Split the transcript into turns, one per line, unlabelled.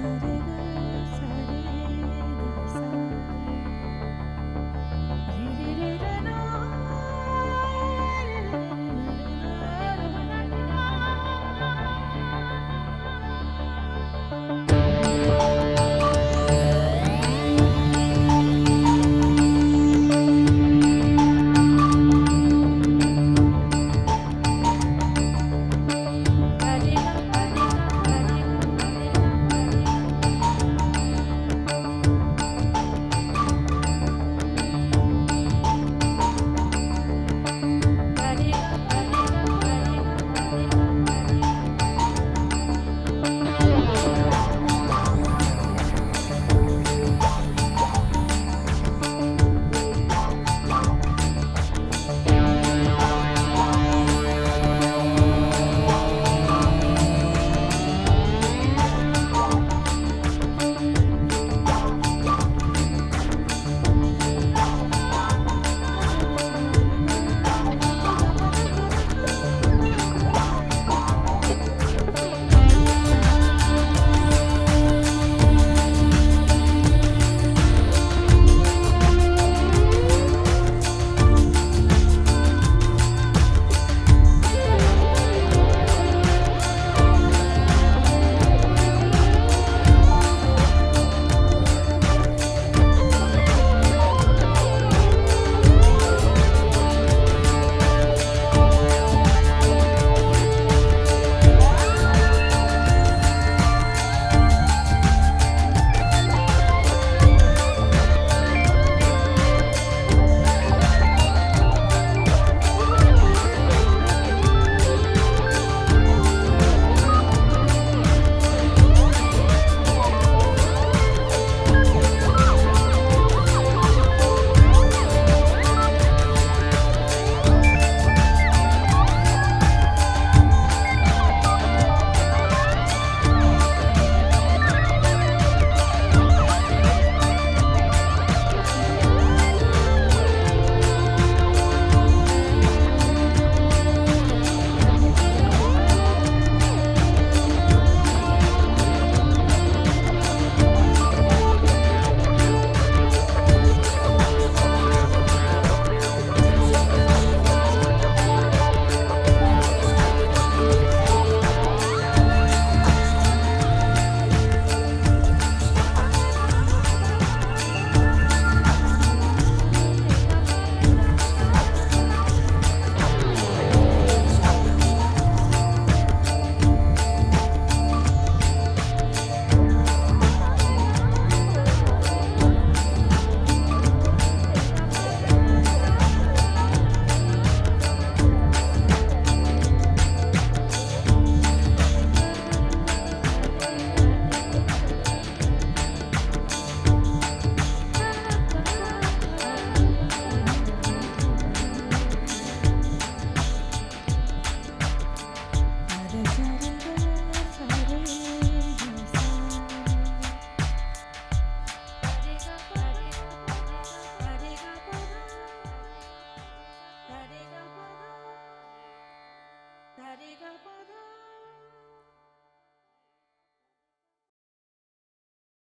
Hare Gapada.